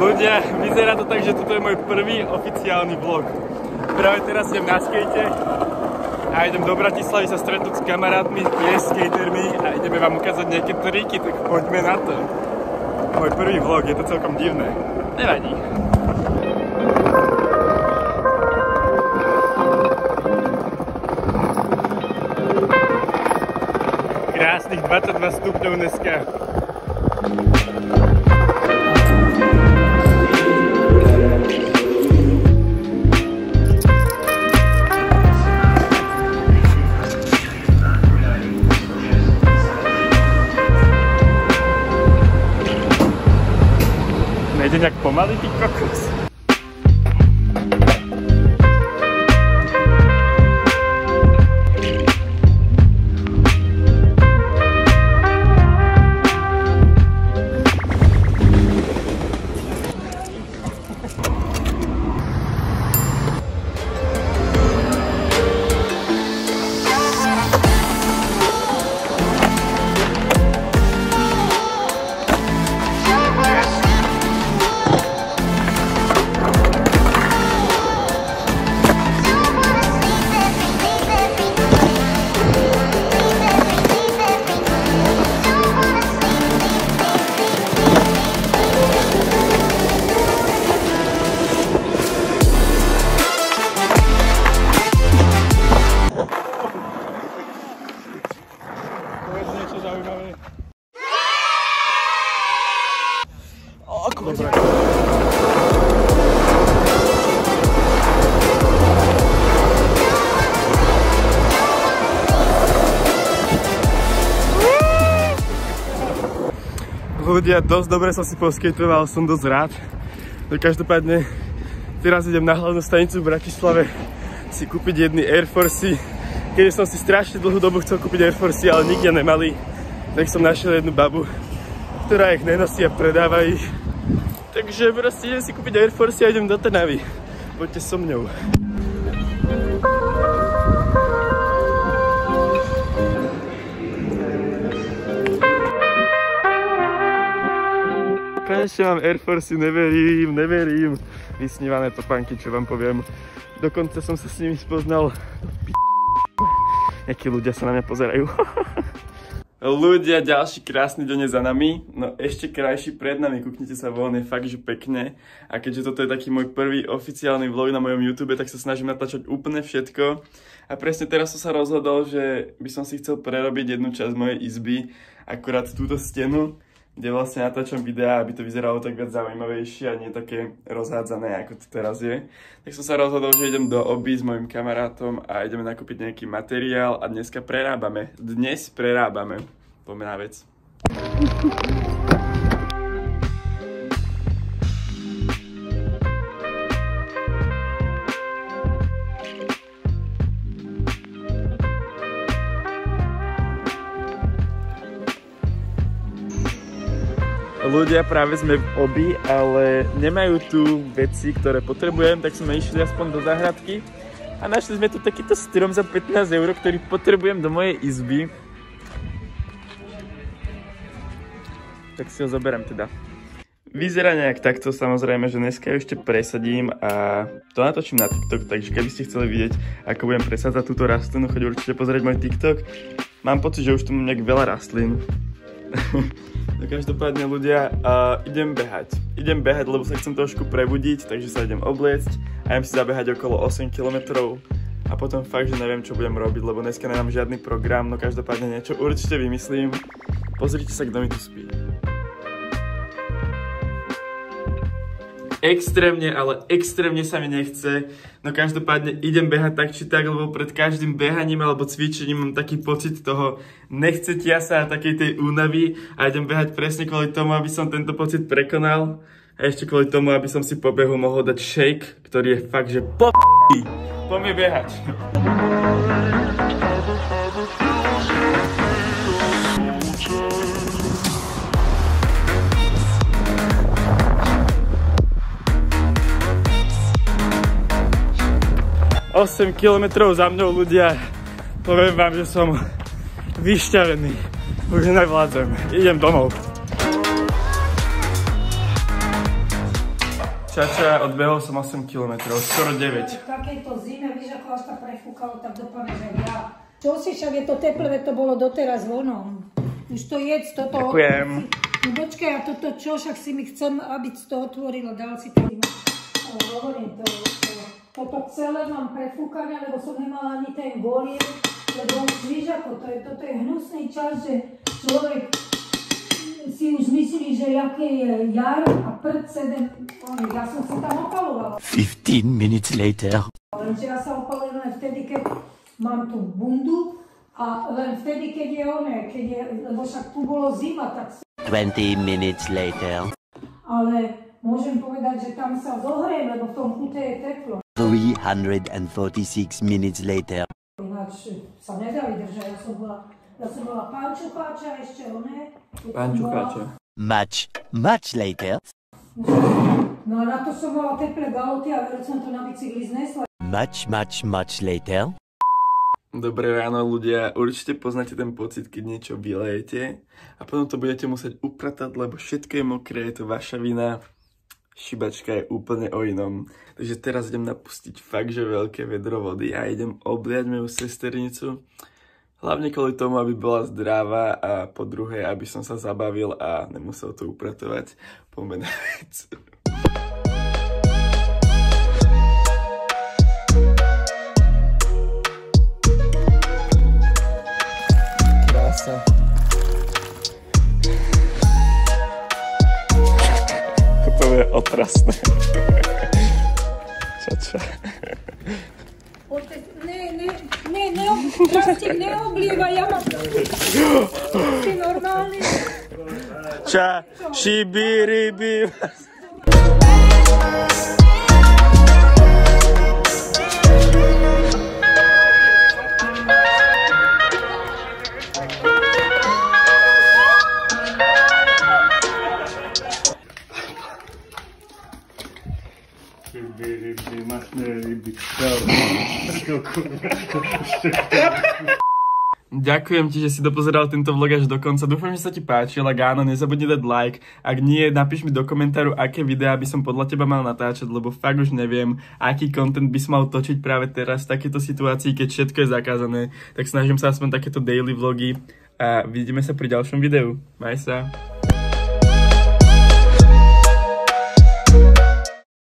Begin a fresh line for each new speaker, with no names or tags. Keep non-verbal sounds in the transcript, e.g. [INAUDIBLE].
Ľudia, vyzerá to tak, že toto je môj prvý oficiálny vlog. Práve teraz idem na skate a idem do Bratislavy sa stretnúť s kamarátmi, nie skatermi a ideme vám ukázať nejaké triky, tak poďme na to. Môj prvý vlog, je to celkom divné. Nevadí. Krásnych 22 stupňov dneska. Jedyniak pomadł i kokos. Dobre. Ľudia, dosť dobre som si poskejtoval, som dosť rád. No každopádne, teraz idem na hlavnú stanicu v Bratislave si kúpiť jedny Air Force. Keďže som si strašne dlhú dobu chcel kúpiť Air Force, ale nikde nemali, tak som našiel jednu babu, ktorá ich nenosí a predáva ich. Takže proste idem si kúpiť Air Force a idem do Trnavy. Poďte so mňou. Konečne mám Air Force, neverím, neverím. Vysnívané topánky, čo vám poviem. Dokonca som sa s nimi spoznal. Jakí ľudia sa na mňa pozerajú. [LAUGHS] ľudia, ďalší krásny deň je za nami. No ešte krajší pred nami, kúknite sa von, je fakt, že pekne. A keďže toto je taký môj prvý oficiálny vlog na mojom YouTube, tak sa snažím natáčať úplne všetko. A presne teraz som sa rozhodol, že by som si chcel prerobiť jednu časť mojej izby, akurát túto stenu kde vlastne natáčam videá, aby to vyzeralo tak viac zaujímavejšie a nie také rozhádzané, ako to teraz je. Tak som sa rozhodol, že idem do oby s mojim kamarátom a ideme nakúpiť nejaký materiál a dneska prerábame. Dnes prerábame. Poďme na vec. Ľudia práve sme v obi, ale nemajú tu veci, ktoré potrebujem, tak sme išli aspoň do záhradky a našli sme tu takýto strom za 15 eur, ktorý potrebujem do mojej izby. Tak si ho zoberiem teda. Vyzerá nejak takto, samozrejme, že dneska ju ešte presadím a to natočím na TikTok, takže keby ste chceli vidieť, ako budem presadzať túto rastlinu, choď určite pozrieť môj TikTok. Mám pocit, že už tu mám nejak veľa rastlín. [LAUGHS] No každopádne ľudia, uh, idem behať. Idem behať, lebo sa chcem trošku prebudiť, takže sa idem obliecť a idem si zabehať okolo 8 km a potom fakt, že neviem, čo budem robiť, lebo dneska nemám žiadny program, no každopádne niečo určite vymyslím. Pozrite sa, kto mi tu spí. Extrémne, ale extrémne sa mi nechce. No každopádne idem behať tak či tak, lebo pred každým behaním alebo cvičením mám taký pocit toho nechcetia sa a takej tej únavy a idem behať presne kvôli tomu, aby som tento pocit prekonal a ešte kvôli tomu, aby som si po behu mohol dať shake, ktorý je fakt, že po Poďme behať. 8 km za mňou ľudia. Poviem vám, že som vyšťavený. Už nevládzem. Idem domov. Čača, odbehol som 8 km, skoro 9.
V takejto zime, víš, ako až tak prefúkalo, tak dopadne, že ja. Čo si však je to teple, to bolo doteraz vonom. Už to jedz, toto...
Ďakujem.
No počkaj, a toto čo, však si mi chcem, aby to otvorila, dal si to... Hovorím to, toto celé mám prefúkané, lebo som nemala ani ten volier, lebo už víš, ako to je, toto je hnusný čas, že človek si už myslí, že jaké je jar a prd sedem, ja som sa tam opalovala.
15 minutes later.
Lenže ja sa opalujem len vtedy, keď mám tú bundu a len vtedy, keď je one, keď je, lebo však tu bolo zima, tak s-
20 minutes later.
ale môžem povedať, že tam sa zohriem, lebo v tom kute je teplo.
346 minutes later.
Ináč sa nedá vydržať, ja som bola, ja som bola pánčucháča ešte one. keď som
Pančucháča.
Much, much later.
No a na to som mala teplé galoty a veď som to na bicykli znesla.
Much, much, much later.
Dobré ráno ľudia, určite poznáte ten pocit, keď niečo vylejete a potom to budete musieť upratať, lebo všetko je mokré, je to vaša vina. Šibačka je úplne o inom. Takže teraz idem napustiť fakt, že veľké vedro vody a idem obliať moju sesternicu. Hlavne kvôli tomu, aby bola zdravá a po druhé, aby som sa zabavil a nemusel to upratovať. Poďme прекрасно. Ча-ча.
Не, не, не, не, Красик, не облива, ja mam... Ти нормални?
Ча, шибири бива. Ďakujem ti, že si dopozeral tento vlog až do konca. Dúfam, že sa ti páčil. Ak áno, nezabudni dať like. Ak nie, napíš mi do komentáru, aké videá by som podľa teba mal natáčať, lebo fakt už neviem, aký content by som mal točiť práve teraz v takéto situácii, keď všetko je zakázané. Tak snažím sa aspoň takéto daily vlogy a vidíme sa pri ďalšom videu. Maj sa.